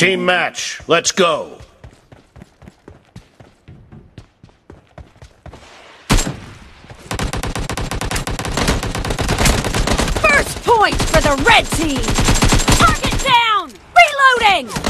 Team match, let's go. First point for the red team! Target down! Reloading!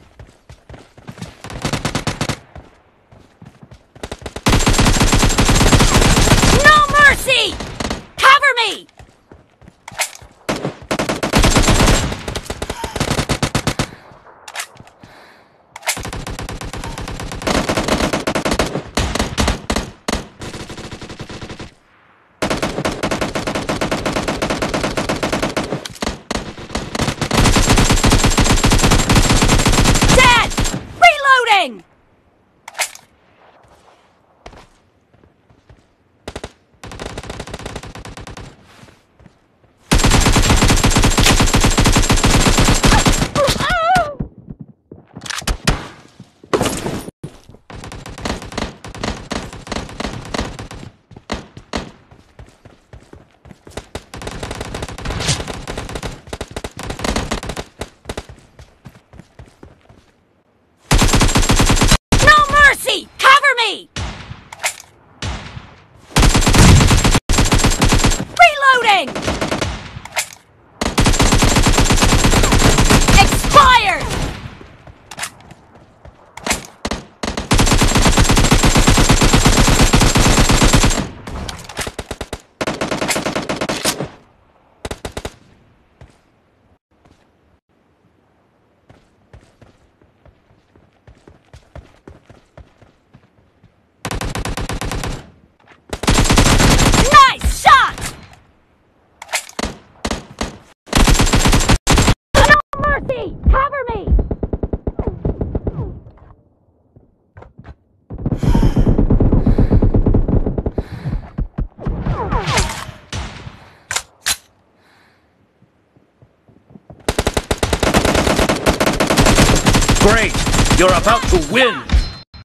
Great! You're about to win!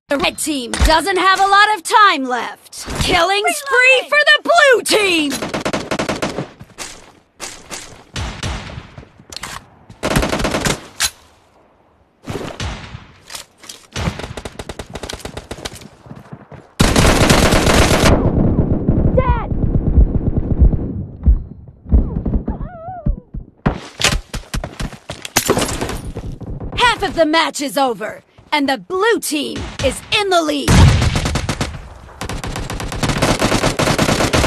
The red team doesn't have a lot of time left. Killing spree for the blue team! Half of the match is over. and the blue team is in the lead.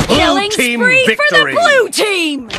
Blue Killing team spree victory. for the blue team!